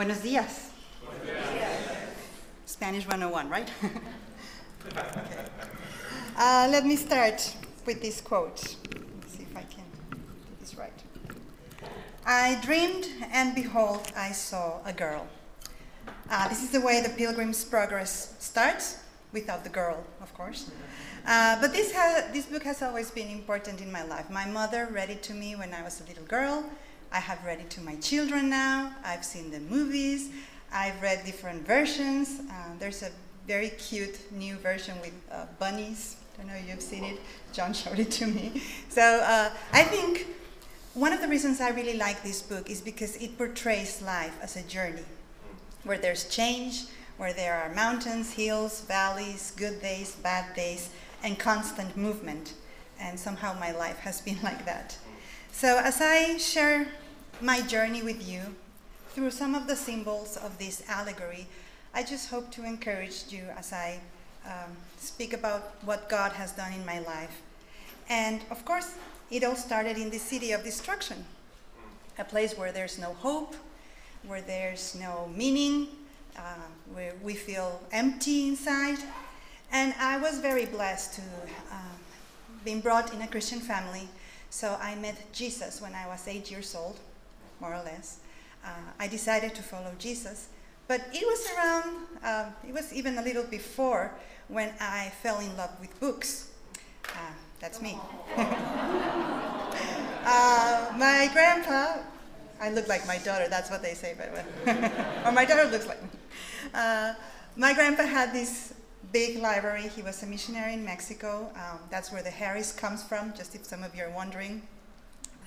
Buenos dias. Spanish 101, right? okay. uh, let me start with this quote. Let's see if I can do this right. I dreamed, and behold, I saw a girl. Uh, this is the way the Pilgrim's Progress starts, without the girl, of course. Uh, but this, this book has always been important in my life. My mother read it to me when I was a little girl. I have read it to my children now. I've seen the movies. I've read different versions. Uh, there's a very cute new version with uh, bunnies. I don't know if you've seen it. John showed it to me. So uh, I think one of the reasons I really like this book is because it portrays life as a journey where there's change, where there are mountains, hills, valleys, good days, bad days, and constant movement. And somehow my life has been like that. So as I share my journey with you through some of the symbols of this allegory, I just hope to encourage you as I um, speak about what God has done in my life. And of course, it all started in the city of destruction, a place where there's no hope, where there's no meaning, uh, where we feel empty inside. And I was very blessed to uh, being brought in a Christian family. So I met Jesus when I was eight years old, more or less. Uh, I decided to follow Jesus. But it was around, uh, it was even a little before when I fell in love with books. Uh, that's me. Uh, my grandpa, I look like my daughter, that's what they say, way. or my daughter looks like me. Uh, my grandpa had this big library. He was a missionary in Mexico. Um, that's where the Harris comes from, just if some of you are wondering.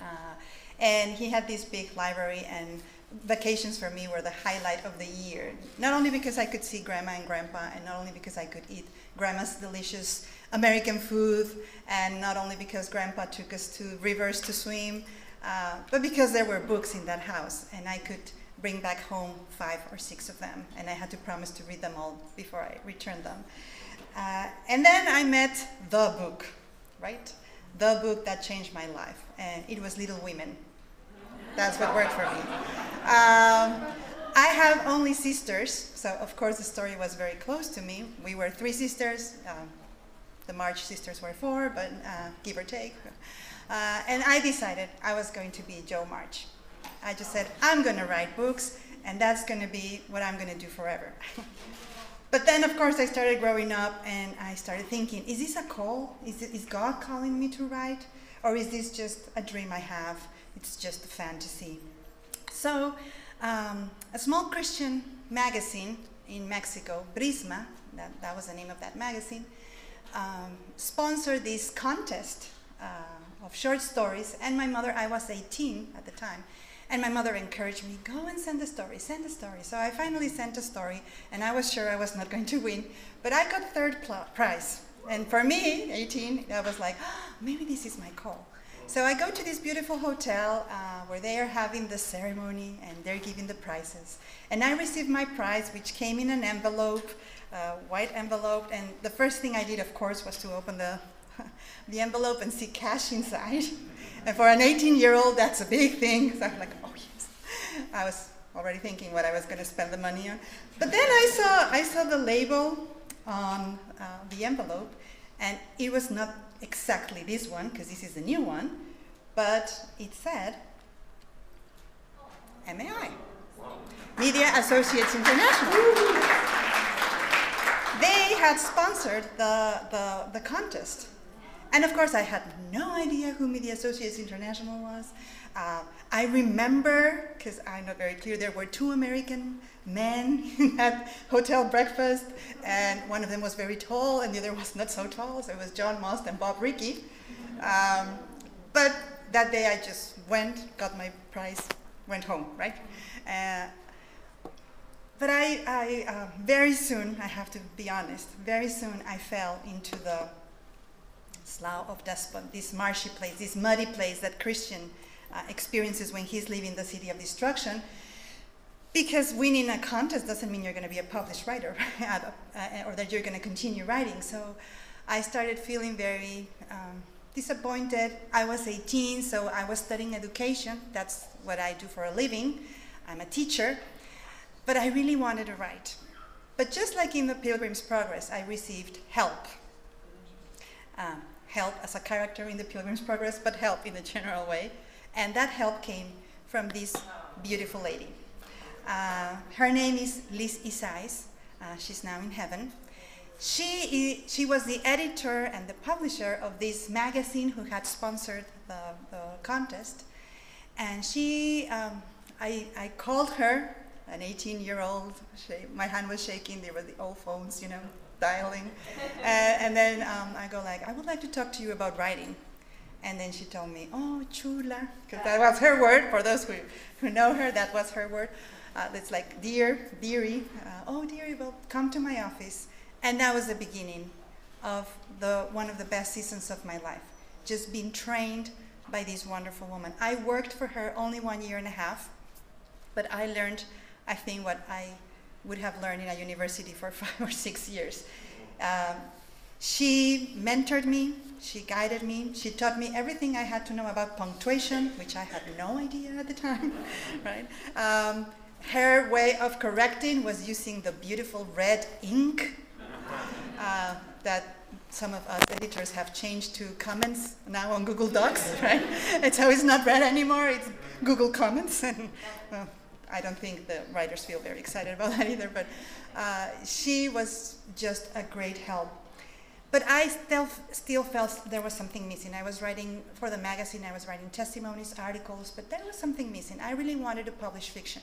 Uh, and he had this big library, and vacations for me were the highlight of the year. Not only because I could see grandma and grandpa, and not only because I could eat grandma's delicious American food, and not only because grandpa took us to rivers to swim, uh, but because there were books in that house, and I could bring back home five or six of them, and I had to promise to read them all before I returned them. Uh, and then I met the book, right? The book that changed my life, and it was Little Women. That's what worked for me. Um, I have only sisters, so of course the story was very close to me. We were three sisters. Um, the March sisters were four, but uh, give or take. Uh, and I decided I was going to be Jo March. I just said, I'm going to write books, and that's going to be what I'm going to do forever. but then, of course, I started growing up, and I started thinking, is this a call? Is, it, is God calling me to write? Or is this just a dream I have? It's just a fantasy. So, um, a small Christian magazine in Mexico, Brisma, that, that was the name of that magazine, um, sponsored this contest uh, of short stories. And my mother, I was 18 at the time, and my mother encouraged me, go and send a story, send a story. So I finally sent a story, and I was sure I was not going to win, but I got third prize. And for me, 18, I was like, oh, maybe this is my call. So I go to this beautiful hotel uh, where they are having the ceremony and they're giving the prizes. And I received my prize, which came in an envelope, uh, white envelope. And the first thing I did, of course, was to open the, the envelope and see cash inside. And for an 18 year old, that's a big thing. So I'm like, oh yes. I was already thinking what I was going to spend the money on. But then I saw, I saw the label on uh, the envelope, and it was not exactly this one, because this is the new one, but it said MAI, Media Associates International. They had sponsored the, the, the contest. And of course, I had no idea who Media Associates International was. Uh, I remember, because I'm not very clear, there were two American men at hotel breakfast, and one of them was very tall, and the other was not so tall, so it was John Maust and Bob Rickey. Um, but that day I just went, got my prize, went home, right? Uh, but I, I uh, very soon, I have to be honest, very soon I fell into the Slough of Despond, this marshy place, this muddy place that Christian uh, experiences when he's leaving the city of destruction. Because winning a contest doesn't mean you're going to be a published writer uh, or that you're going to continue writing. So I started feeling very um, disappointed. I was 18, so I was studying education. That's what I do for a living. I'm a teacher. but I really wanted to write. But just like in the Pilgrim's Progress, I received help. Um, help as a character in the Pilgrim's Progress, but help in a general way. And that help came from this beautiful lady. Uh, her name is Liz Isais. Uh, she's now in heaven. She, she was the editor and the publisher of this magazine who had sponsored the, the contest. And she, um, I, I called her, an 18 year old, my hand was shaking, they were the old phones, you know, dialing. uh, and then um, I go like, I would like to talk to you about writing. And then she told me, oh, chula, because that was her word. For those who, who know her, that was her word. Uh, it's like, dear, dearie, uh, oh, dearie, well, come to my office. And that was the beginning of the, one of the best seasons of my life. Just being trained by this wonderful woman. I worked for her only one year and a half, but I learned, I think, what I would have learned in a university for five or six years. Um, she mentored me, she guided me, she taught me everything I had to know about punctuation, which I had no idea at the time, right? Um, her way of correcting was using the beautiful red ink uh, that some of us editors have changed to comments now on Google Docs, right? It's how it's not red anymore, it's Google Comments. And well, I don't think the writers feel very excited about that either, but uh, she was just a great help. But I still, still felt there was something missing. I was writing for the magazine, I was writing testimonies, articles, but there was something missing. I really wanted to publish fiction.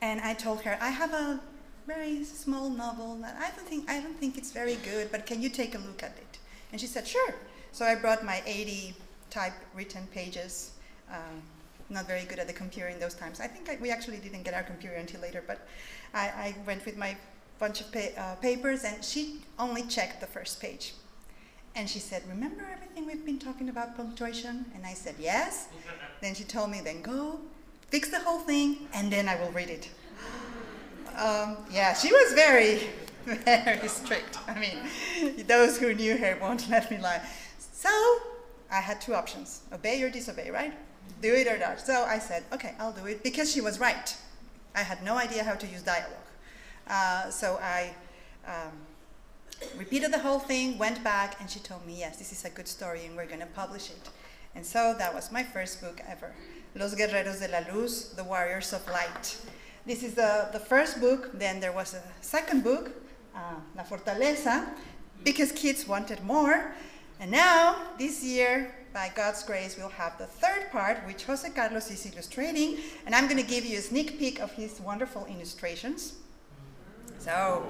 And I told her, I have a very small novel that I don't think I don't think it's very good, but can you take a look at it? And she said, sure. So I brought my 80 type written pages. Um, not very good at the computer in those times. I think I, we actually didn't get our computer until later, but I, I went with my bunch of pa uh, papers, and she only checked the first page. And she said, Remember everything we've been talking about punctuation? And I said, Yes. then she told me, Then go, fix the whole thing, and then I will read it. Um, yeah, she was very, very strict. I mean, those who knew her won't let me lie. So I had two options obey or disobey, right? Do it or not. So I said, okay, I'll do it because she was right. I had no idea how to use dialogue. Uh, so I um, repeated the whole thing, went back, and she told me, yes, this is a good story and we're going to publish it. And so that was my first book ever Los Guerreros de la Luz, The Warriors of Light. This is the, the first book. Then there was a second book, uh, La Fortaleza, because kids wanted more. And now, this year, by God's grace, we'll have the third part, which Jose Carlos is illustrating. And I'm going to give you a sneak peek of his wonderful illustrations. So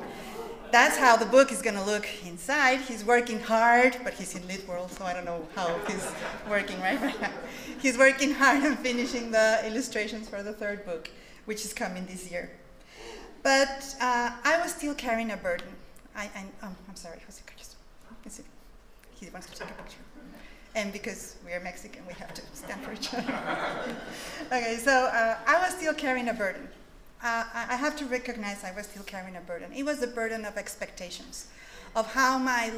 that's how the book is going to look inside. He's working hard, but he's in LittWorld, so I don't know how he's working right, now. He's working hard on finishing the illustrations for the third book which is coming this year. But uh, I was still carrying a burden. I, I, um, I'm sorry, Jose Carlos. He wants to take a picture. And because we are Mexican, we have to stand for each other. okay, so uh, I was still carrying a burden. Uh, I have to recognize I was still carrying a burden. It was the burden of expectations, of how my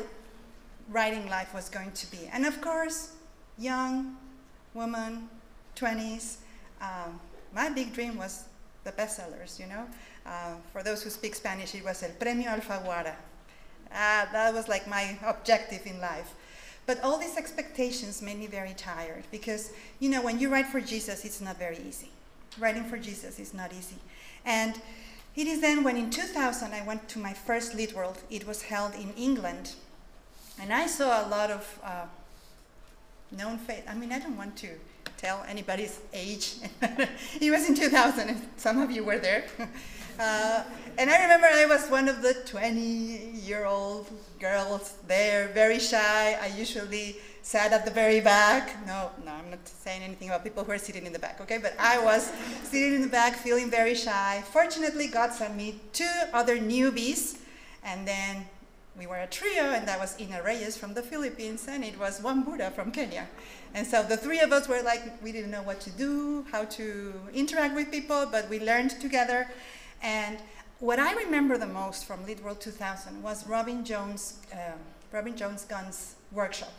writing life was going to be. And of course, young woman, 20s, um, my big dream was the bestsellers, you know. Uh, for those who speak Spanish, it was El Premio Alfaguara. Uh, that was like my objective in life. But all these expectations made me very tired because, you know, when you write for Jesus, it's not very easy. Writing for Jesus is not easy. And it is then when in 2000 I went to my first LittWorld, it was held in England. And I saw a lot of uh, known faith. I mean, I don't want to tell anybody's age. it was in 2000, and some of you were there. Uh, and I remember I was one of the 20 year old girls there, very shy. I usually sat at the very back. No, no, I'm not saying anything about people who are sitting in the back, okay? But I was sitting in the back, feeling very shy. Fortunately, God sent me two other newbies, and then we were a trio, and that was Ina Reyes from the Philippines, and it was Wambura from Kenya. And so the three of us were like, we didn't know what to do, how to interact with people, but we learned together. And what I remember the most from LittWorld 2000 was Robin Jones, uh, Robin Jones Gunn's workshop,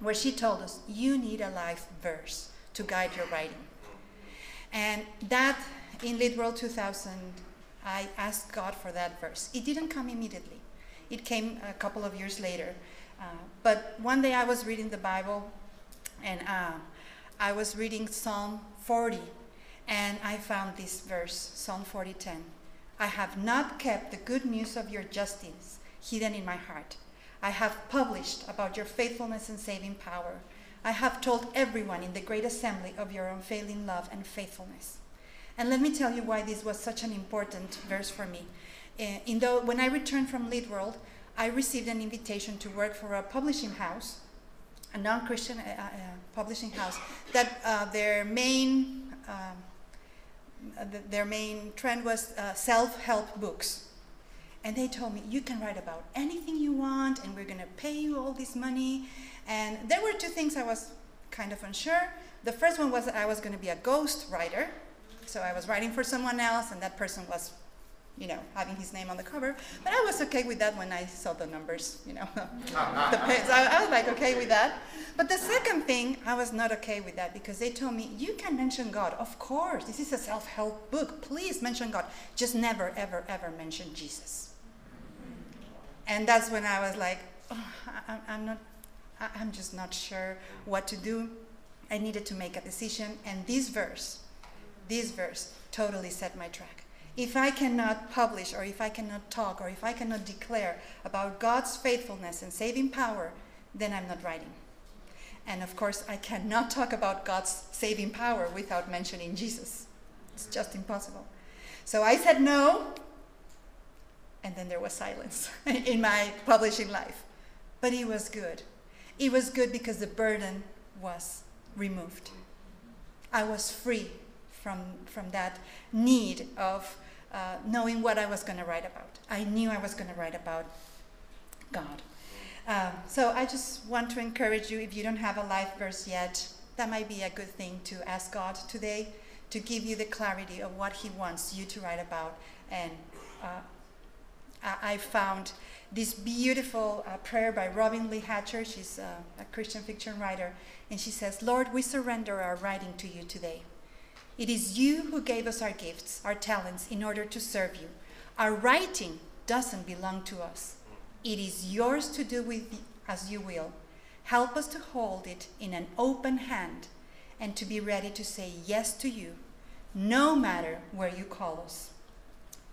where she told us, you need a life verse to guide your writing. And that in LittWorld 2000, I asked God for that verse. It didn't come immediately, it came a couple of years later. Uh, but one day I was reading the Bible and uh, I was reading Psalm 40 and I found this verse, Psalm 40:10. I have not kept the good news of your justice hidden in my heart. I have published about your faithfulness and saving power. I have told everyone in the great assembly of your unfailing love and faithfulness. And let me tell you why this was such an important verse for me. Uh, in the, when I returned from LittWorld, I received an invitation to work for a publishing house, a non Christian uh, uh, publishing house, that uh, their main um, the, their main trend was uh, self-help books. And they told me you can write about anything you want and we're going to pay you all this money. And there were two things i was kind of unsure. The first one was that i was going to be a ghost writer so i was writing for someone else and that person was you know, having his name on the cover. But I was okay with that when I saw the numbers, you know. the. I, I was like okay with that. But the second thing, I was not okay with that because they told me, you can mention God. Of course, this is a self help book. Please mention God. Just never, ever, ever mention Jesus. And that's when I was like, oh, I, I'm not, I'm just not sure what to do. I needed to make a decision. And this verse, this verse totally set my track if I cannot publish or if I cannot talk or if I cannot declare about God's faithfulness and saving power, then I'm not writing. And of course, I cannot talk about God's saving power without mentioning Jesus. It's just impossible. So I said no, and then there was silence in my publishing life. But it was good. It was good because the burden was removed. I was free from, from that need of uh, knowing what I was going to write about. I knew I was going to write about God. Um, so I just want to encourage you if you don't have a life verse yet, that might be a good thing to ask God today to give you the clarity of what He wants you to write about. And uh, I found this beautiful uh, prayer by Robin Lee Hatcher. She's uh, a Christian fiction writer. And she says, Lord, we surrender our writing to you today. It is you who gave us our gifts, our talents, in order to serve you. Our writing doesn't belong to us. It is yours to do with as you will. Help us to hold it in an open hand and to be ready to say yes to you, no matter where you call us.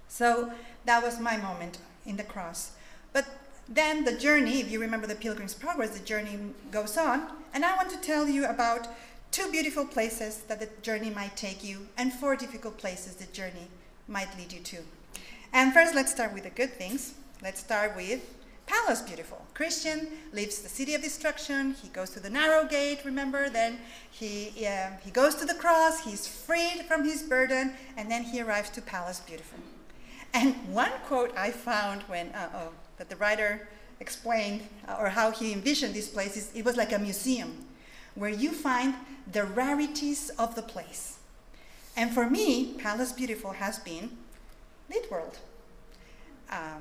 So that was my moment in the cross. But then the journey, if you remember the Pilgrim's Progress, the journey goes on. And I want to tell you about two beautiful places that the journey might take you, and four difficult places the journey might lead you to. And first, let's start with the good things. Let's start with Palace Beautiful. Christian leaves the city of destruction. He goes to the narrow gate, remember? Then he, uh, he goes to the cross. He's freed from his burden. And then he arrives to Palace Beautiful. And one quote I found when, uh, oh, that the writer explained, uh, or how he envisioned this place, is it was like a museum where you find the rarities of the place. And for me, Palace Beautiful has been LittWorld. Uh,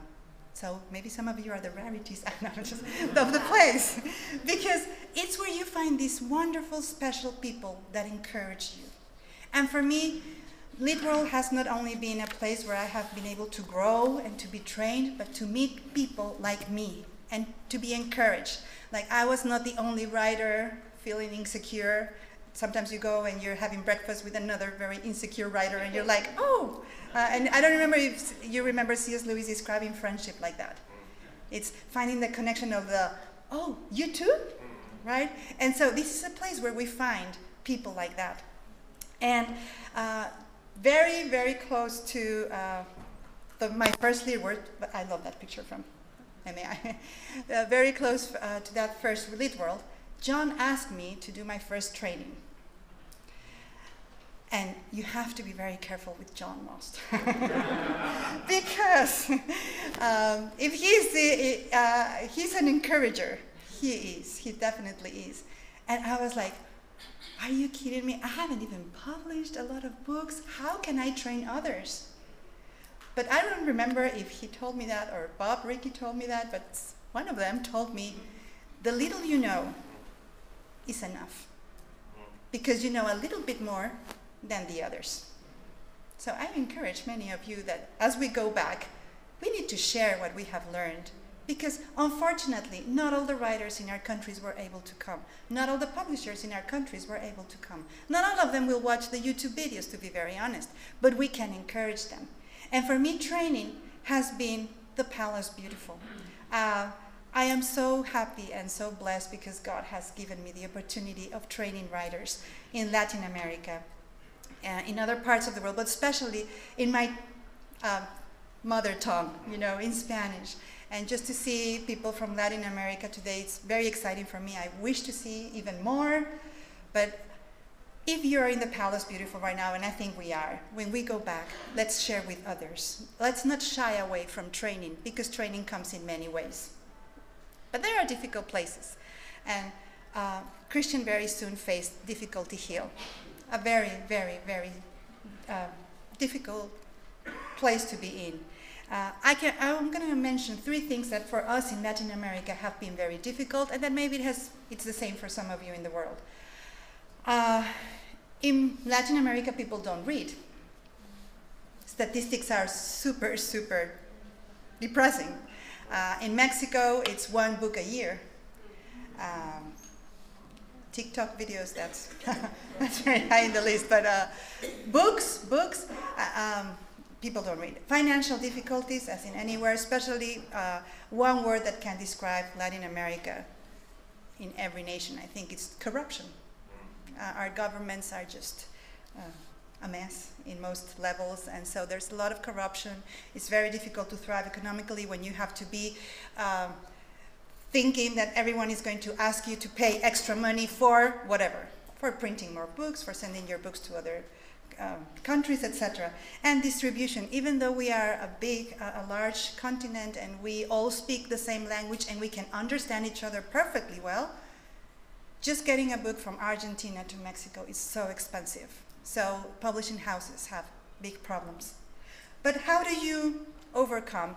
so maybe some of you are the rarities of the place. because it's where you find these wonderful, special people that encourage you. And for me, LittWorld has not only been a place where I have been able to grow and to be trained, but to meet people like me and to be encouraged. Like I was not the only writer feeling insecure. Sometimes you go and you're having breakfast with another very insecure writer, and you're like, oh. Uh, and I don't remember if you remember C.S. Lewis describing friendship like that. It's finding the connection of the, oh, you too? Right? And so this is a place where we find people like that. And uh, very, very close to uh, the, my first lead but I love that picture from MAI. uh, very close uh, to that first LittWorld John asked me to do my first training. And you have to be very careful with John Maust. because um, if he's, the, uh, he's an encourager, he is, he definitely is. And I was like, are you kidding me? I haven't even published a lot of books. How can I train others? But I don't remember if he told me that or Bob Ricky told me that, but one of them told me, the little you know, is enough. Because you know a little bit more than the others. So I encourage many of you that as we go back, we need to share what we have learned. Because unfortunately, not all the writers in our countries were able to come. Not all the publishers in our countries were able to come. Not all of them will watch the YouTube videos, to be very honest, but we can encourage them. And for me, training has been the palace beautiful. Uh, I am so happy and so blessed because God has given me the opportunity of training writers in Latin America, uh, in other parts of the world, but especially in my uh, mother tongue, you know, in Spanish. And just to see people from Latin America today, it's very exciting for me. I wish to see even more. But if you're in the Palace Beautiful right now, and I think we are, when we go back, let's share with others. Let's not shy away from training because training comes in many ways. But there are difficult places. And uh, Christian very soon faced Difficulty Hill, a very, very, very uh, difficult place to be in. Uh, I can, I'm going to mention three things that for us in Latin America have been very difficult, and that maybe it has, it's the same for some of you in the world. Uh, in Latin America, people don't read. Statistics are super, super depressing. Uh, in Mexico, it's one book a year. Um, TikTok videos, that's, that's very high in the list, but uh, books, books, uh, um, people don't read. Financial difficulties, as in anywhere, especially uh, one word that can describe Latin America in every nation, I think it's corruption. Uh, our governments are just uh, a mess in most levels, and so there's a lot of corruption. It's very difficult to thrive economically when you have to be um, thinking that everyone is going to ask you to pay extra money for whatever, for printing more books, for sending your books to other um, countries, etc. And distribution, even though we are a big, uh, a large continent and we all speak the same language and we can understand each other perfectly well, just getting a book from Argentina to Mexico is so expensive. So publishing houses have big problems. But how do you overcome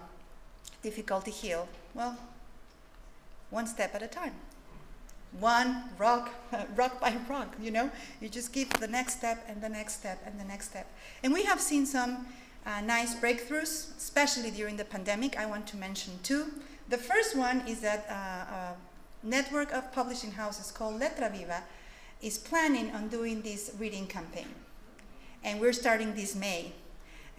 difficulty heal? Well, one step at a time. One rock, rock by rock, you know? You just keep the next step and the next step and the next step. And we have seen some uh, nice breakthroughs, especially during the pandemic. I want to mention two. The first one is that uh, a network of publishing houses called Letra Viva is planning on doing this reading campaign. And we're starting this May.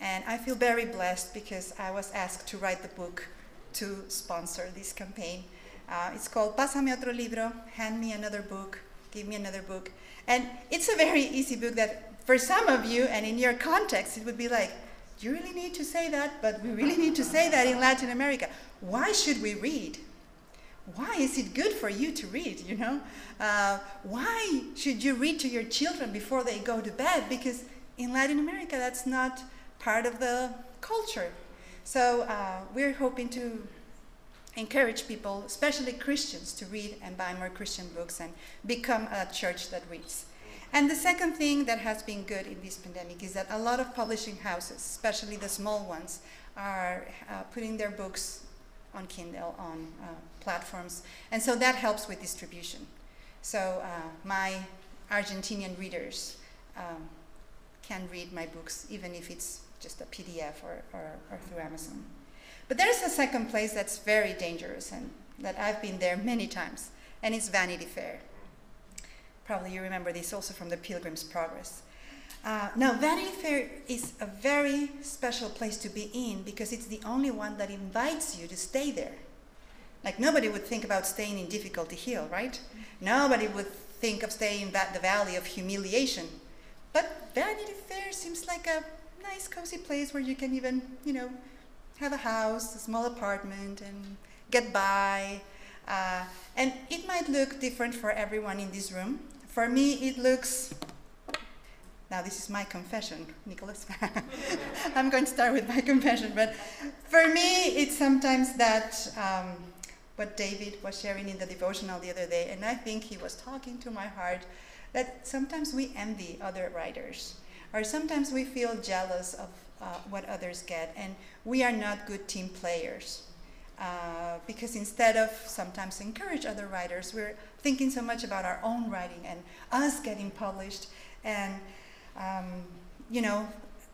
And I feel very blessed because I was asked to write the book to sponsor this campaign. Uh, it's called Pásame otro libro, hand me another book, give me another book. And it's a very easy book that for some of you and in your context, it would be like, do you really need to say that? But we really need to say that in Latin America. Why should we read? Why is it good for you to read you know? Uh, why should you read to your children before they go to bed? Because in latin america that's not part of the culture. So uh, we're hoping to encourage people especially christians to read and buy more christian books and become a church that reads. And the second thing that has been good in this pandemic is that a lot of publishing houses especially the small ones are uh, putting their books on kindle on uh, platforms. And so that helps with distribution. So uh, my Argentinian readers um, can read my books, even if it's just a PDF or, or, or through Amazon. But there's a second place that's very dangerous and that I've been there many times, and it's Vanity Fair. Probably you remember this also from the Pilgrim's Progress. Uh, now, Vanity Fair is a very special place to be in because it's the only one that invites you to stay there. Like nobody would think about staying in Difficulty Hill, right? Nobody would think of staying in the Valley of Humiliation. But Vanity Fair seems like a nice, cozy place where you can even, you know, have a house, a small apartment, and get by. Uh, and it might look different for everyone in this room. For me, it looks now, this is my confession, Nicholas. I'm going to start with my confession, but for me, it's sometimes that um, what David was sharing in the devotional the other day, and I think he was talking to my heart that sometimes we envy other writers, or sometimes we feel jealous of uh, what others get, and we are not good team players. Uh, because instead of sometimes encourage other writers, we're thinking so much about our own writing and us getting published. And, um, you know,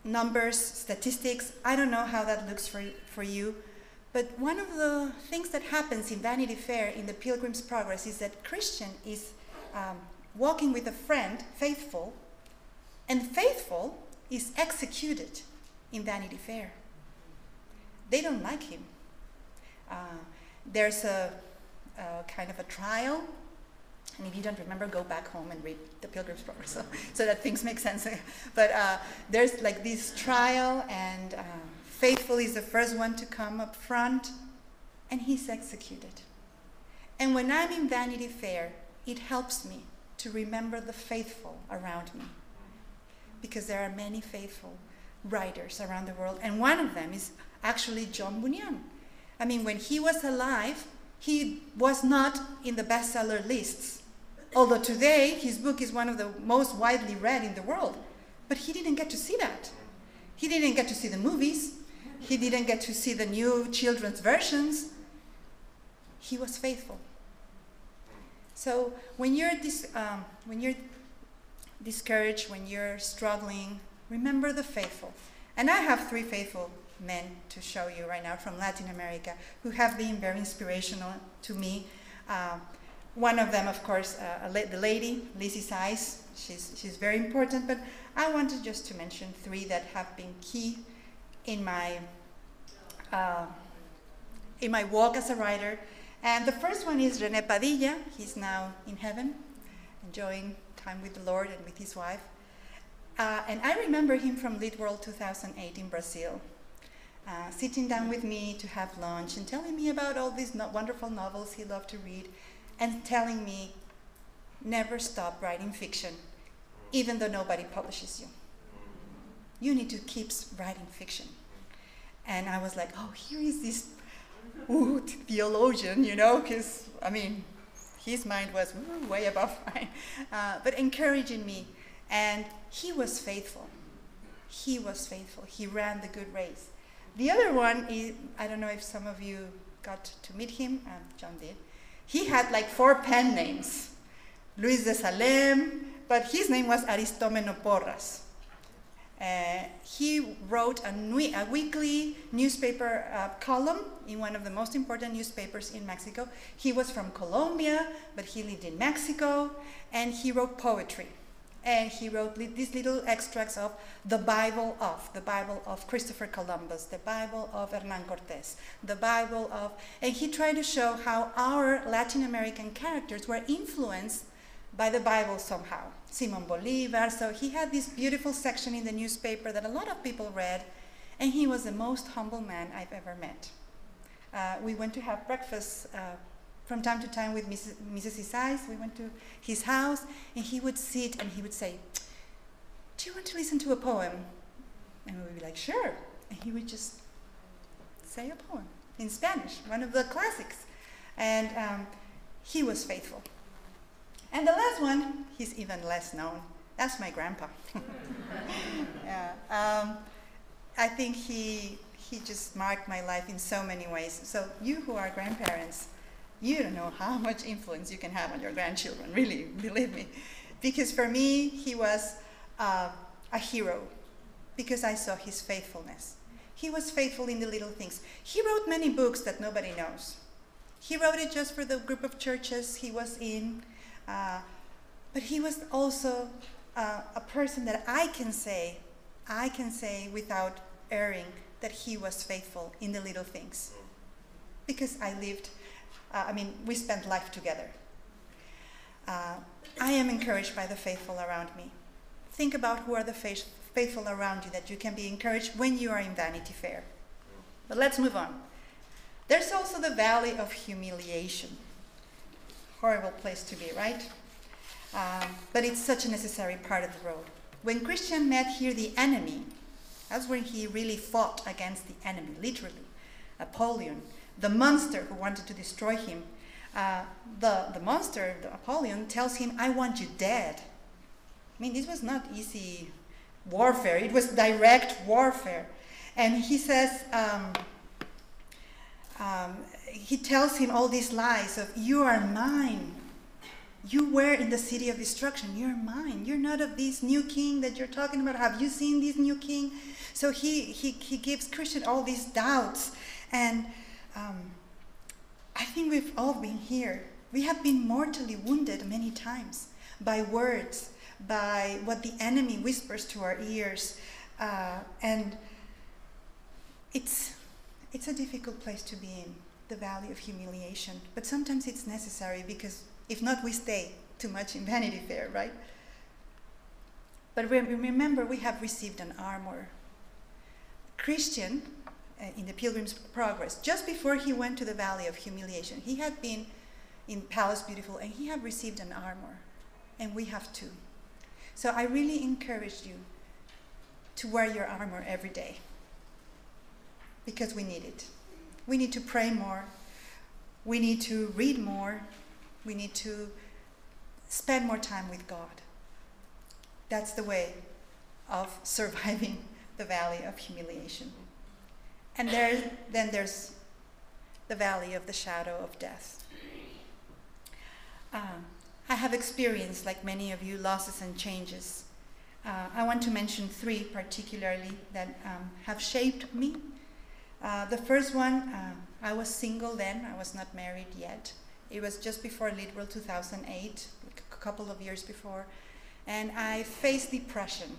numbers, statistics. I don't know how that looks for, for you. But one of the things that happens in Vanity Fair in the Pilgrim's Progress is that Christian is um, walking with a friend, faithful, and faithful is executed in Vanity Fair. They don't like him. Uh, there's a, a, kind of a trial, and if you don't remember, go back home and read the Pilgrim's Progress so, so that things make sense. but uh, there's like this trial, and uh, Faithful is the first one to come up front, and he's executed. And when I'm in Vanity Fair, it helps me to remember the faithful around me. Because there are many faithful writers around the world, and one of them is actually John Bunyan. I mean, when he was alive, he was not in the bestseller lists. Although today his book is one of the most widely read in the world. But he didn't get to see that. He didn't get to see the movies. He didn't get to see the new children's versions. He was faithful. So when you're, dis- um, when you're discouraged, when you're struggling, remember the faithful. And I have three faithful men to show you right now from Latin America who have been very inspirational to me. Uh, one of them, of course, uh, the lady, Liz Isais. She's, she's very important, but I wanted just to mention three that have been key in my, uh, in my walk as a writer and the first one is Rene Padilla. He's now in heaven, enjoying time with the Lord and with his wife. Uh, and I remember him from LittWorld 2008 in Brazil, uh, sitting down with me to have lunch and telling me about all these no- wonderful novels he loved to read, and telling me, never stop writing fiction, even though nobody publishes you. You need to keep writing fiction. And I was like, oh, here is this ooh, theologian, you know, because, I mean, his mind was way above mine, uh, but encouraging me. And he was faithful. He was faithful. He ran the good race. The other one is, I don't know if some of you got to meet him, um, John did. He had like four pen names Luis de Salem, but his name was Aristómeno Porras. Uh, he wrote a, a weekly newspaper uh, column in one of the most important newspapers in Mexico. He was from Colombia, but he lived in Mexico, and he wrote poetry. And he wrote li- these little extracts of the Bible of, the Bible of Christopher Columbus, the Bible of Hernan Cortes, the Bible of, and he tried to show how our Latin American characters were influenced by the Bible somehow. Simon Bolivar. So he had this beautiful section in the newspaper that a lot of people read, and he was the most humble man I've ever met. Uh, we went to have breakfast uh, from time to time with Mrs. Mrs. Isais. We went to his house, and he would sit and he would say, Do you want to listen to a poem? And we would be like, Sure. And he would just say a poem in Spanish, one of the classics. And um, he was faithful. And the last one, he's even less known. That's my grandpa. yeah. Um, I think he, he just marked my life in so many ways. So, you who are grandparents, you don't know how much influence you can have on your grandchildren, really, believe me. Because for me, he was uh, a hero because I saw his faithfulness. He was faithful in the little things. He wrote many books that nobody knows. He wrote it just for the group of churches he was in. Uh, but he was also uh, a person that I can say, I can say without erring, that he was faithful in the little things. Because I lived, uh, I mean, we spent life together. Uh, I am encouraged by the faithful around me. Think about who are the faith- faithful around you that you can be encouraged when you are in Vanity Fair. But let's move on. There's also the valley of humiliation horrible place to be, right? Um, but it's such a necessary part of the road. When Christian met here the enemy, that's when he really fought against the enemy, literally. Apollyon, the monster who wanted to destroy him. Uh, the, the monster, the Apollyon, tells him, I want you dead. I mean, this was not easy warfare, it was direct warfare. And he says, um, um, he tells him all these lies of, You are mine. You were in the city of destruction. You're mine. You're not of this new king that you're talking about. Have you seen this new king? So he, he, he gives Christian all these doubts. And um, I think we've all been here. We have been mortally wounded many times by words, by what the enemy whispers to our ears. Uh, and it's, it's a difficult place to be in, the valley of humiliation. But sometimes it's necessary because if not, we stay too much in Vanity Fair, right? But remember, we have received an armor. Christian, uh, in the Pilgrim's Progress, just before he went to the Valley of Humiliation, he had been in Palace Beautiful and he had received an armor. And we have too. So I really encourage you to wear your armor every day because we need it. We need to pray more. We need to read more. We need to spend more time with God. That's the way of surviving the valley of humiliation. And there, then there's the valley of the shadow of death. Um, I have experienced, like many of you, losses and changes. Uh, I want to mention three particularly that um, have shaped me. Uh, the first one, uh, I was single then, I was not married yet. It was just before LittWorld 2008, a couple of years before, and I faced depression.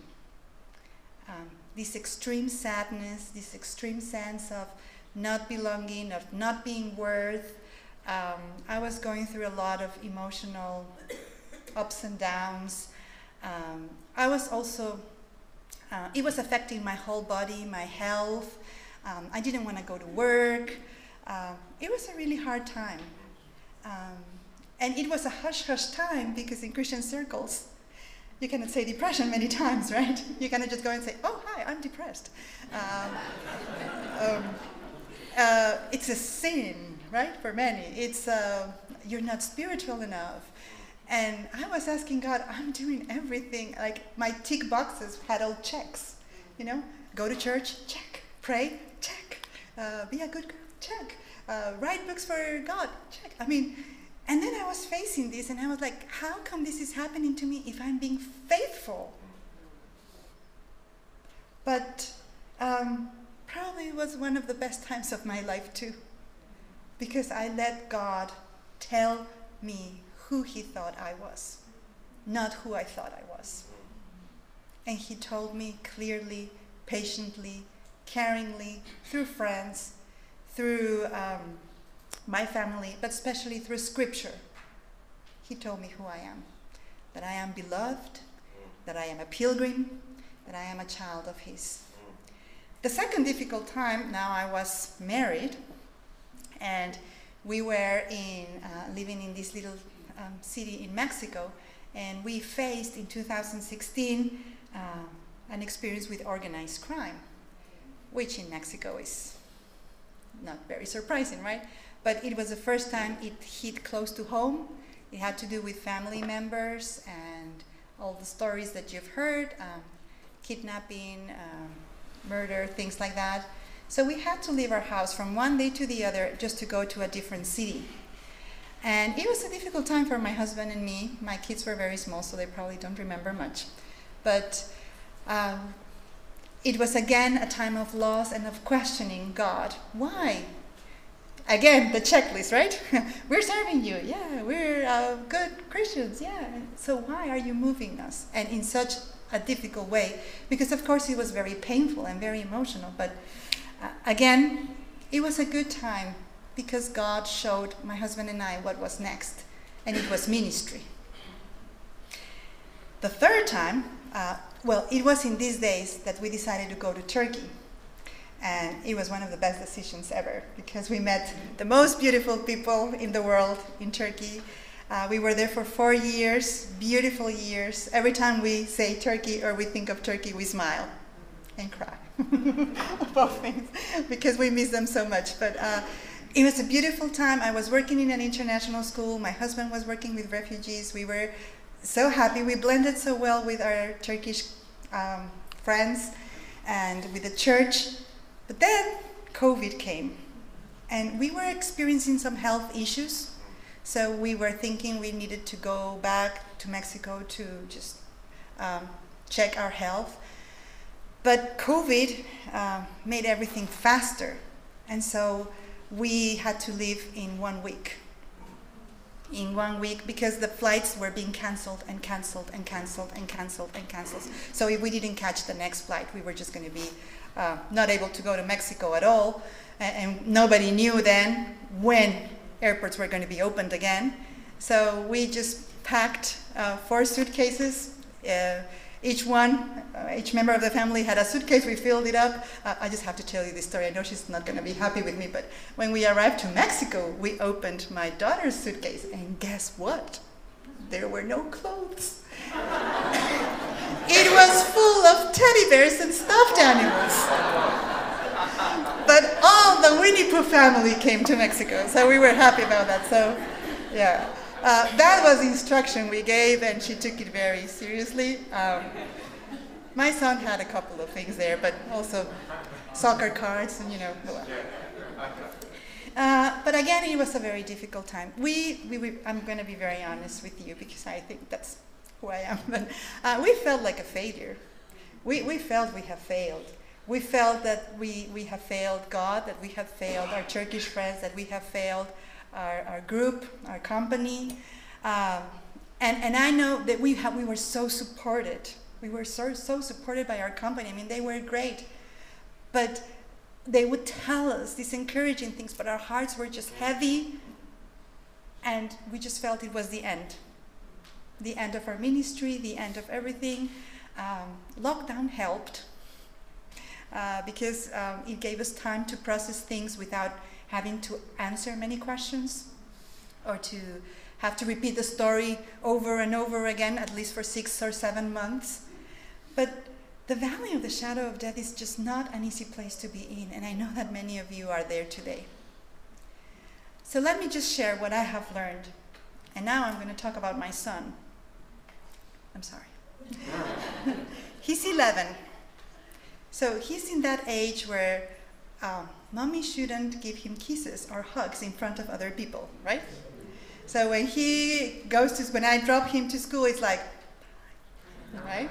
Um, this extreme sadness, this extreme sense of not belonging, of not being worth, um, I was going through a lot of emotional ups and downs. Um, I was also, uh, it was affecting my whole body, my health. Um, I didn't want to go to work. Uh, it was a really hard time. Um, and it was a hush hush time because in Christian circles, you cannot say depression many times, right? You cannot just go and say, oh, hi, I'm depressed. Um, um, uh, it's a sin right? For many, it's uh, you're not spiritual enough. And I was asking God, I'm doing everything. Like my tick boxes had all checks, you know? Go to church, check. Pray. Uh, be a good girl, check. Uh, write books for God, check. I mean, and then I was facing this and I was like, how come this is happening to me if I'm being faithful? But um, probably was one of the best times of my life too because I let God tell me who He thought I was, not who I thought I was. And He told me clearly, patiently, caringly, through friends, through um, my family, but especially through Scripture. He told me who I am that I am beloved, that I am a pilgrim, that I am a child of His. The second difficult time, now I was married, and we were in uh, living in this little um, city in Mexico, and we faced in 2016 uh, an experience with organized crime, which in Mexico is not very surprising, right? But it was the first time it hit close to home. It had to do with family members and all the stories that you've heard um, kidnapping, um, murder, things like that. So we had to leave our house from one day to the other just to go to a different city. And it was a difficult time for my husband and me. My kids were very small, so they probably don't remember much. But um, it was again a time of loss and of questioning God. Why? Again, the checklist, right? we're serving you. Yeah, we're uh, good Christians. Yeah. So why are you moving us? And in such a difficult way? Because, of course, it was very painful and very emotional. But uh, again, it was a good time because God showed my husband and I what was next, and it was ministry. The third time, uh, well, it was in these days that we decided to go to Turkey. And it was one of the best decisions ever because we met the most beautiful people in the world in Turkey. Uh, we were there for four years, beautiful years. Every time we say Turkey or we think of Turkey, we smile and cry. both things because we miss them so much. But uh, it was a beautiful time. I was working in an international school. My husband was working with refugees. We were so happy. We blended so well with our Turkish um, friends and with the church. But then COVID came, and we were experiencing some health issues. So we were thinking we needed to go back to Mexico to just um, check our health. But COVID uh, made everything faster. And so we had to leave in one week. In one week because the flights were being canceled and canceled and canceled and canceled and canceled. So if we didn't catch the next flight, we were just going to be uh, not able to go to Mexico at all. And, and nobody knew then when airports were going to be opened again. So we just packed uh, four suitcases. Uh, each one, uh, each member of the family had a suitcase. We filled it up. Uh, I just have to tell you this story. I know she's not going to be happy with me, but when we arrived to Mexico, we opened my daughter's suitcase, and guess what? There were no clothes. it was full of teddy bears and stuffed animals. but all the Winnie Pooh family came to Mexico, so we were happy about that. So, yeah. Uh, that was the instruction we gave, and she took it very seriously. Um, my son had a couple of things there, but also soccer cards, and you know. Uh, but again, it was a very difficult time. We, we, we I'm going to be very honest with you because I think that's who I am. But uh, we felt like a failure. We, we felt we have failed. We felt that we, we have failed God, that we have failed our Turkish friends, that we have failed our, our group, our company. Um, and, and I know that we, have, we were so supported. We were so, so supported by our company. I mean, they were great. But they would tell us these encouraging things, but our hearts were just heavy. And we just felt it was the end the end of our ministry, the end of everything. Um, lockdown helped uh, because um, it gave us time to process things without having to answer many questions or to have to repeat the story over and over again, at least for six or seven months. But the valley of the shadow of death is just not an easy place to be in, and I know that many of you are there today. So let me just share what I have learned. And now I'm going to talk about my son. I'm sorry. he's 11. So he's in that age where um, mommy shouldn't give him kisses or hugs in front of other people, right? So when he goes to, when I drop him to school, it's like, right?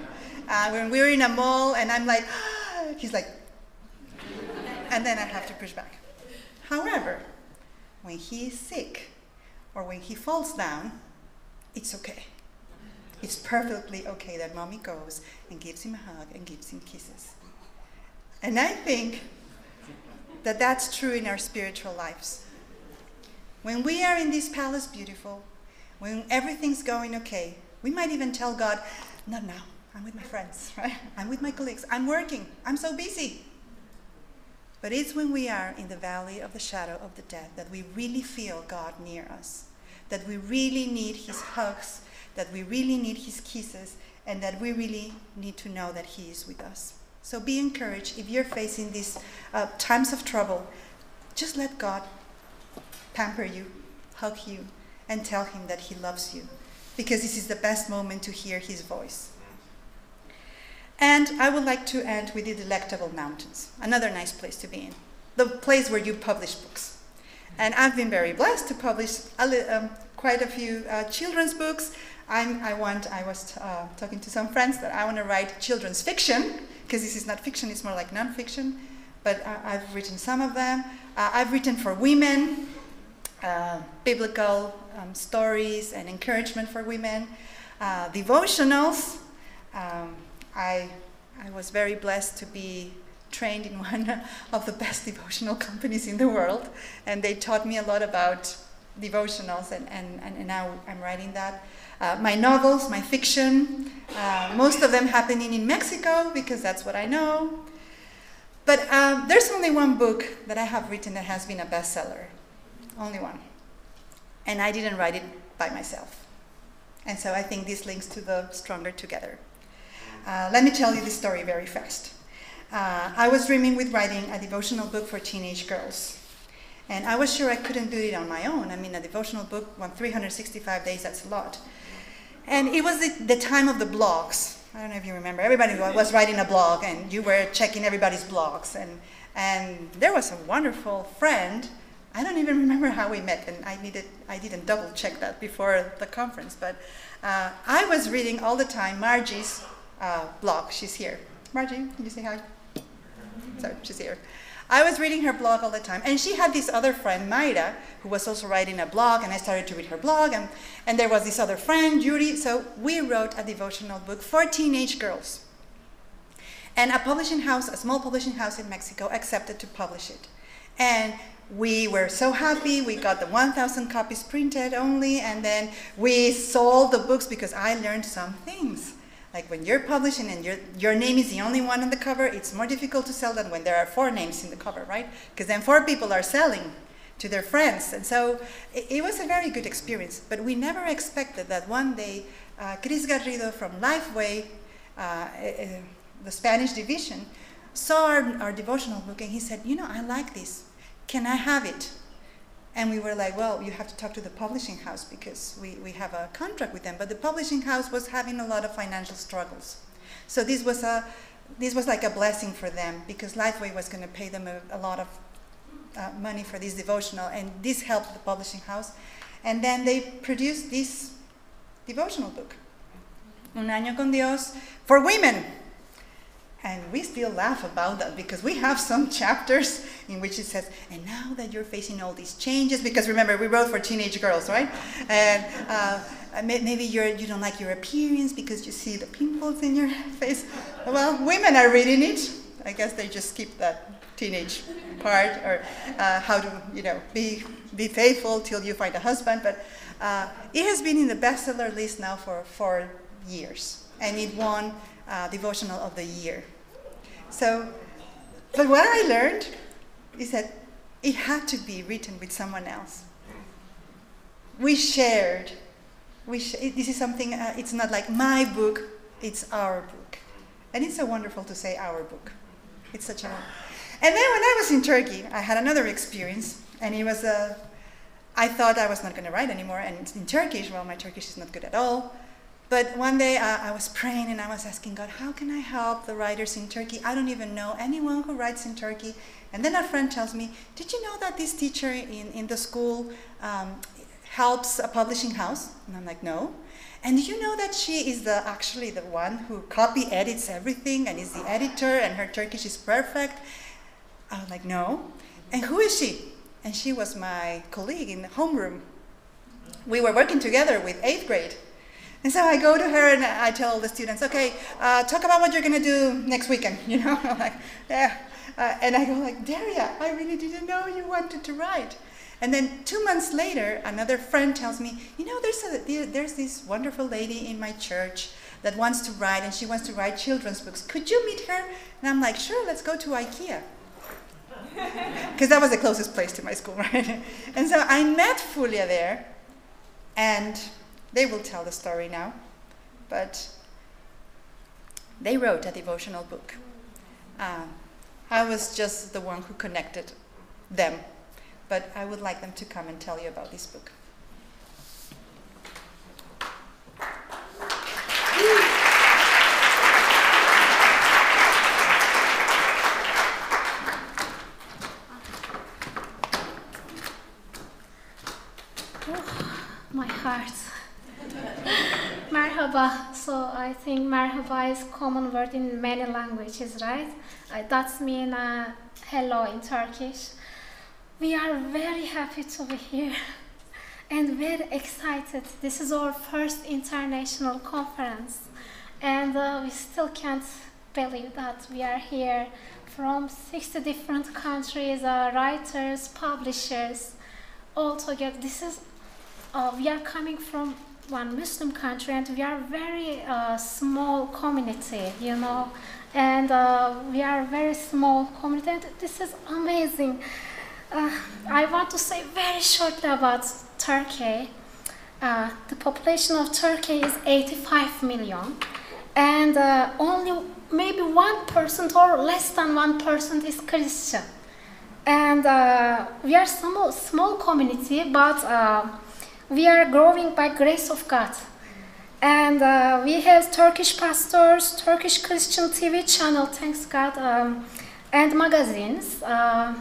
Uh, when we're in a mall and I'm like, he's like, and then I have to push back. However, when he's sick or when he falls down, it's okay. It's perfectly okay that mommy goes and gives him a hug and gives him kisses. And I think that that's true in our spiritual lives. When we are in this palace beautiful, when everything's going okay, we might even tell God, not now, I'm with my friends, right? I'm with my colleagues, I'm working, I'm so busy. But it's when we are in the valley of the shadow of the death that we really feel God near us, that we really need his hugs, that we really need his kisses, and that we really need to know that he is with us. So be encouraged. If you're facing these uh, times of trouble, just let God pamper you, hug you, and tell him that he loves you, because this is the best moment to hear his voice. And I would like to end with the Delectable Mountains, another nice place to be in, the place where you publish books. And I've been very blessed to publish a um, quite a few uh, children's books. I'm, I want, I was uh, talking to some friends that I want to write children's fiction, because this is not fiction, it's more like nonfiction. But I, have written some of them. Uh, I've written for women, uh, biblical um, stories and encouragement for women, uh, devotionals. Um, I, I was very blessed to be trained in one of the best devotional companies in the world, and they taught me a lot about devotionals, and, and, and now I'm writing that. Uh, my novels, my fiction, uh, most of them happening in Mexico because that's what I know. But um, there's only one book that I have written that has been a bestseller. Only one. And I didn't write it by myself. And so I think this links to the Stronger Together. Uh, let me tell you this story very fast. Uh, I was dreaming with writing a devotional book for teenage girls. And I was sure I couldn't do it on my own. I mean, a devotional book, on 365 days, that's a lot. And it was the, the time of the blogs. I don't know if you remember. Everybody was writing a blog, and you were checking everybody's blogs. And, and there was a wonderful friend I don't even remember how we met, and I needed I didn't double check that before the conference. But uh, I was reading all the time Margie's uh, blog. She's here. Margie, can you say hi? Sorry, she's here. I was reading her blog all the time, and she had this other friend, Mayra, who was also writing a blog, and I started to read her blog, and, and there was this other friend, Judy. So we wrote a devotional book for teenage girls. And a publishing house, a small publishing house in Mexico, accepted to publish it. And we were so happy. We got the 1,000 copies printed only, and then we sold the books because I learned some things. Like when you're publishing and your, your name is the only one on the cover, it's more difficult to sell than when there are four names in the cover, right? Because then four people are selling to their friends. And so it, it, was a very good experience. But we never expected that one day uh, Chris Garrido from Lifeway, uh, uh, the Spanish division, saw our, our devotional book and he said, You know, I like this. Can I have it? And we were like, well, you have to talk to the publishing house because we, we have a contract with them. But the publishing house was having a lot of financial struggles. So this was, a, this was like a blessing for them because Lifeway was going to pay them a, a lot of uh, money for this devotional. And this helped the publishing house. And then they produced this devotional book, Un Año con Dios, for women. And we still laugh about that because we have some chapters in which it says, and now that you're facing all these changes, because remember, we wrote for teenage girls, right? And uh, maybe you're, you don't like your appearance because you see the pimples in your face. Well, women are reading it. I guess they just skip that teenage part or uh, how to, you know, be, be faithful till you find a husband. But uh, it has been in the bestseller list now for four years. And it won uh, devotional of the year. So, but what I learned is that it had to be written with someone else. We shared. We sh- this is something, uh, it's not like my book, it's our book. And it's so wonderful to say our book. It's such a. And then when I was in Turkey, I had another experience, and it was a. Uh, I thought I was not going to write anymore, and in Turkish, well, my Turkish is not good at all. But one day uh, I was praying and I was asking God, how can I help the writers in Turkey? I don't even know anyone who writes in Turkey. And then a friend tells me, Did you know that this teacher in, in the school um, helps a publishing house? And I'm like, No. And do you know that she is the, actually the one who copy edits everything and is the editor and her Turkish is perfect? I was like, No. And who is she? And she was my colleague in the homeroom. We were working together with eighth grade. And so I go to her and I tell the students, okay, uh, talk about what you're going to do next weekend. You know, I'm like, yeah. Uh, and I go like, Derya, I really didn't know you wanted to write. And then two months later, another friend tells me, you know, there's, a, there's this wonderful lady in my church that wants to write and she wants to write children's books. Could you meet her? And I'm like, sure, let's go to IKEA. Because that was the closest place to my school, right? and so I met Fulya there and they will tell the story now. But they wrote a devotional book. Um, I was just the one who connected them. But I would like them to come and tell you about this book. Oh, my heart. Merhaba. So I think merhaba is a common word in many languages, right? Uh, that's mean uh, hello in Turkish. We are very happy to be here and very excited. This is our first international conference, and uh, we still can't believe that we are here from 60 different countries, uh, writers, publishers, all together. This is uh, we are coming from one Muslim country, and we are very uh, small community, you know, and uh, we are very small community. And this is amazing. Uh, I want to say very shortly about Turkey. Uh, the population of Turkey is 85 million, and uh, only maybe one percent or less than one percent is Christian. And uh, we are small, small community, but we are growing by grace of God. And uh, we have Turkish pastors, Turkish Christian TV channel, thanks God, um, and magazines. Uh,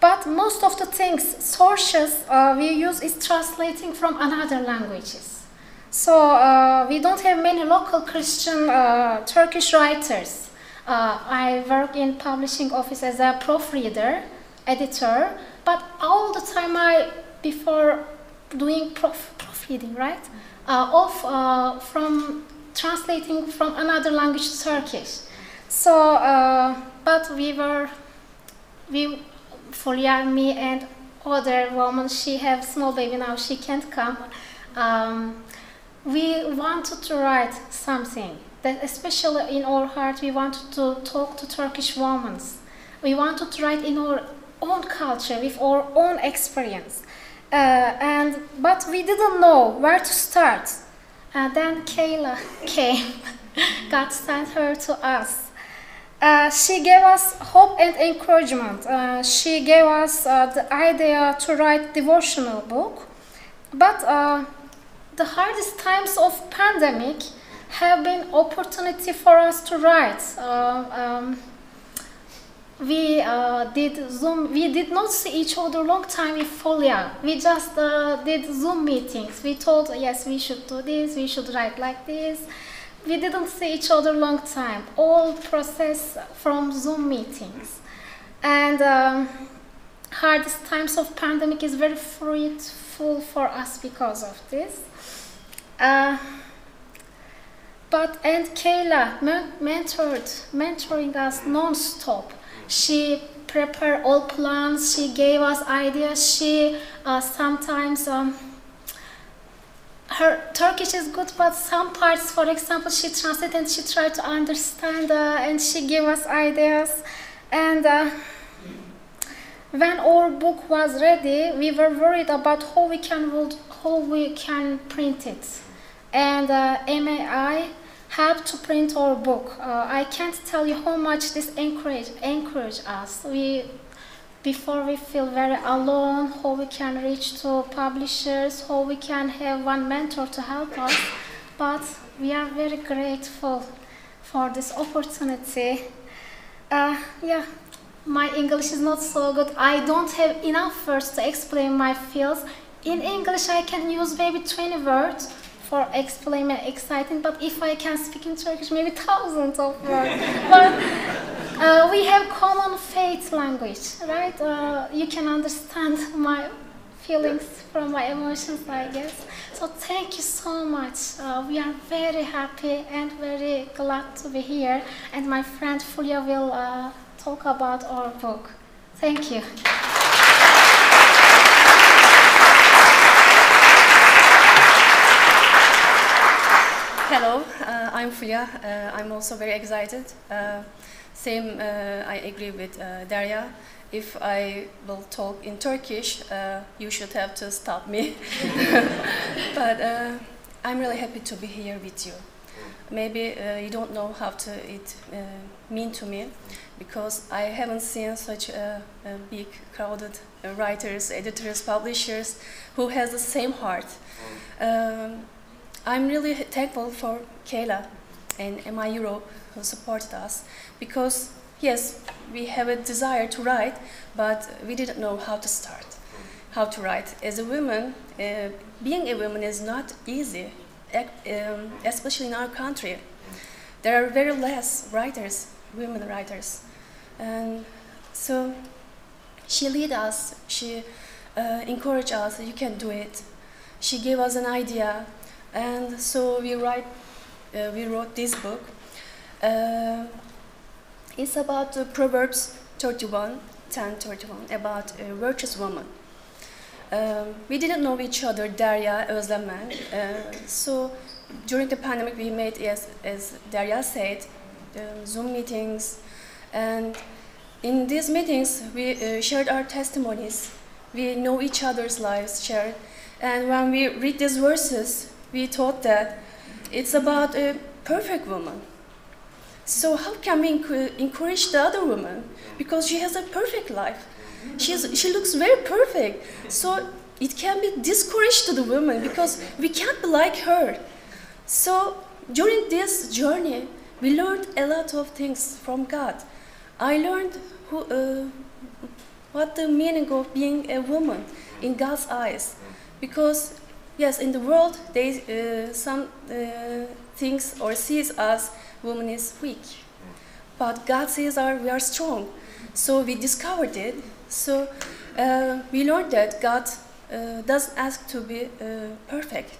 but most of the things, sources uh, we use is translating from another languages. So uh, we don't have many local Christian uh, Turkish writers. Uh, I work in publishing office as a proofreader, editor, but all the time I, before doing prof, proofreading, right, uh, of uh, from translating from another language to Turkish. So, uh, but we were, we, Fulya, me and other woman, she have small baby now, she can't come. Um, we wanted to write something that especially in our heart we wanted to talk to Turkish women. We wanted to write in our own culture with our own experience. Uh, and but we didn't know where to start. And then Keila came. God sent her to us. Uh, she gave us hope and encouragement. Uh, she gave us uh, the idea to write devotional book, but uh, the hardest times of pandemic have been opportunity for us to write. Uh, um, we uh, did Zoom. We did not see each other long time in Fulya. We just uh, did Zoom meetings. We told yes, we should do this. We should write like this. We didn't see each other long time. All process from Zoom meetings, and um, hardest times of pandemic is very fruitful for us because of this. Uh, but and Keila men- mentored, mentoring us non-stop. She prepared all plans. She gave us ideas. She uh, sometimes um, her Turkish is good, but some parts, for example, she translated and she tried to understand, uh, and she gave us ideas. And uh, when our book was ready, we were worried about how we can how we can print it. And uh, MAI helped to print our book. Uh, I can't tell you how much this encourage encourage us. We before we feel very alone, how we can reach to publishers, how we can have one mentor to help us. But we are very grateful for this opportunity. Uh, yeah, my English is not so good. I don't have enough words to explain my feels. In English, I can use maybe 20 words for explain my exciting, but if I can speak in Turkish, maybe thousands of words. but uh, we have common faith language, right? Uh, you can understand my feelings from my emotions, I guess. So thank you so much. Uh, we are very happy and very glad to be here. And my friend Fulya will uh, talk about our book. Thank you. Hello, uh, I'm Fulya. Uh, I'm also very excited. Uh, same, uh, I agree with uh, Derya. If I will talk in Turkish, uh, you should have to stop me. but I'm really happy to be here with you. Maybe you don't know how to it mean to me because I haven't seen such a, a big crowded writers, editors, publishers who has the same heart. Um, I'm really thankful for Keila and MAI Europe who supported us because yes, we have a desire to write, but we didn't know how to start, how to write. As a woman, uh, being a woman is not easy, um, especially in our country. There are very less writers, women writers, and so she lead us. She uh, encouraged us. You can do it. She gave us an idea and so we write uh, we wrote this book. Uh, it's about uh, proverbs 31 10 31 about a virtuous woman. Um, we didn't know each other Derya Özlemen uh, so during the pandemic we made as, as Derya said um, zoom meetings. And in these meetings we uh, shared our testimonies. We know each other's lives shared. And when we read these verses we thought that it's about a perfect woman. So how can we encourage the other woman? Because she has a perfect life. She looks very perfect. So it can be discouraged to the woman because we can't be like her. So during this journey, we learned a lot of things from God. I learned who, uh, what the meaning of being a woman in God's eyes. Because, yes, in the world, they, uh, some uh, things or sees us woman is weak. But God sees our, we are strong. So we discovered it. So uh, we learned that God uh, doesn't ask to be uh, perfect.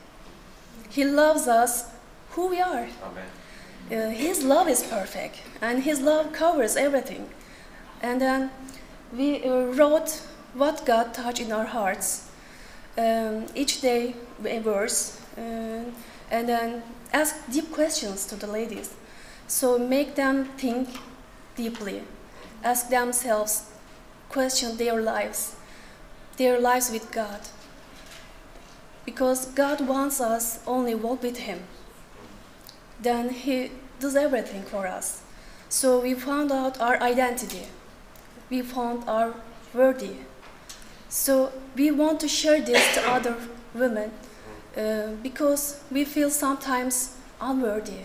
He loves us who we are. Amen. Uh, his love is perfect, and His love covers everything. And then we uh, wrote what God touched in our hearts. Um, each day, a verse, uh, and then ask deep questions to the ladies. So make them think deeply, ask themselves, question their lives, their lives with God. Because God wants us only walk with Him then He does everything for us. So we found out our identity. We found our worthy. So we want to share this to other women uh, because we feel sometimes unworthy.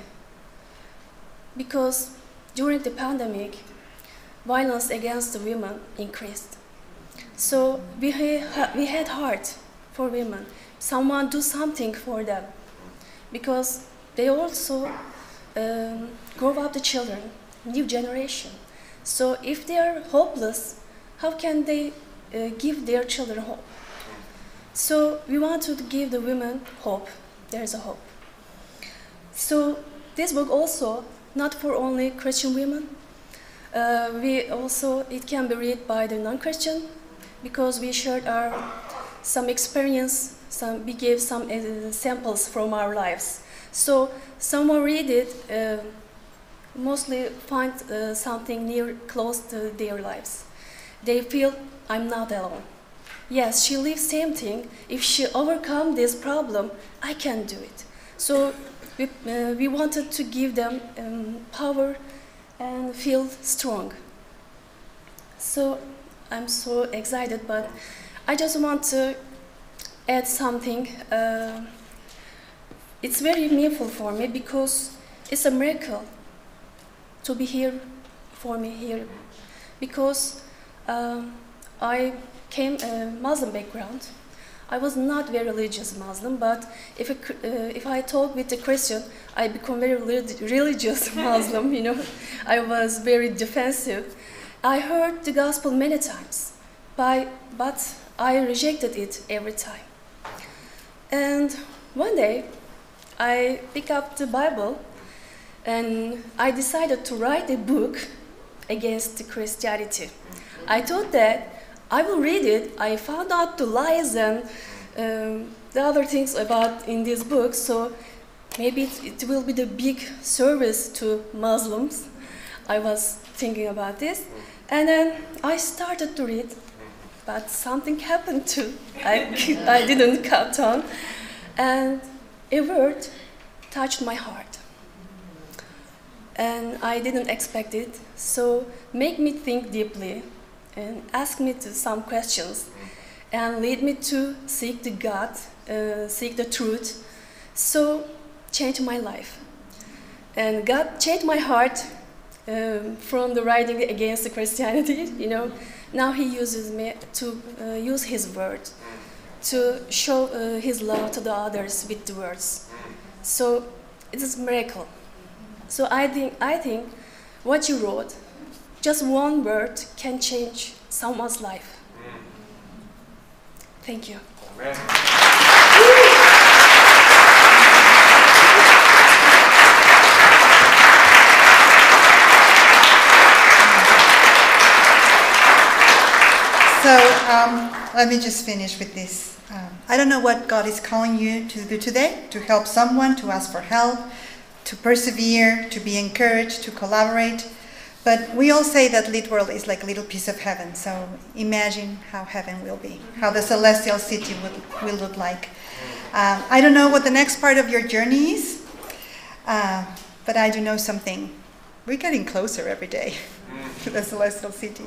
Because during the pandemic, violence against the women increased. So we, ha- we had heart for women. Someone do something for them because they also um, grow up the children, new generation. So if they are hopeless, how can they uh, give their children hope? So we want to give the women hope. There is a hope. So this book also not for only Christian women. Uh, we also it can be read by the non-Christian because we shared our some experience. Some we gave some uh, samples from our lives. So someone read it, uh, mostly find uh, something near, close to their lives. They feel, I'm not alone. Yes, she lives same thing. If she overcome this problem, I can do it. So we, uh, we wanted to give them um, power and feel strong. So I'm so excited, but I just want to add something. Uh, it's very meaningful for me because it's a miracle to be here for me here because um, I came a Muslim background. I was not very religious Muslim, but if, a, uh, if I talk with a Christian, I become very religious Muslim, you know. I was very defensive. I heard the gospel many times, by, but I rejected it every time. And one day, I picked up the Bible and I decided to write a book against Christianity. I thought that I will read it. I found out the lies and um, the other things about in this book, so maybe it, it will be the big service to Muslims. I was thinking about this, and then I started to read, but something happened too. I, I didn't cut on, and a word touched my heart. And I didn't expect it, so make me think deeply and ask me to some questions and lead me to seek the God, uh, seek the truth. So change my life. And God changed my heart um, from the writing against the Christianity, you know. Now he uses me to uh, use his word to show uh, his love to the others with the words. So it is a miracle. So I think, I think what you wrote, just one word can change someone's life. Thank you. Amen. So um, let me just finish with this. Um, I don't know what God is calling you to do today to help someone, to ask for help, to persevere, to be encouraged, to collaborate. But we all say that LittWorld is like a little piece of heaven. So imagine how heaven will be, how the celestial city will, look like. Um, I don't know what the next part of your journey is, uh, but I do know something. We're getting closer every day to the celestial city.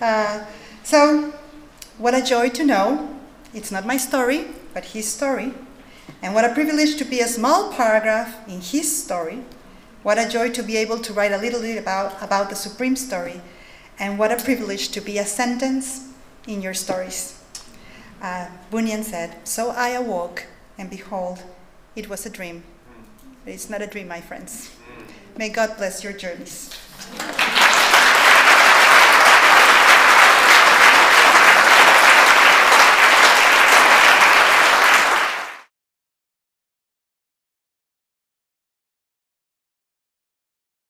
Uh, so, what a joy to know it's not my story, but his story. And what a privilege to be a small paragraph in his story. What a joy to be able to write a little bit about, about the supreme story. And what a privilege to be a sentence in your stories. Uh, Bunyan said, So I awoke, and behold, it was a dream. But it's not a dream, my friends. May God bless your journeys.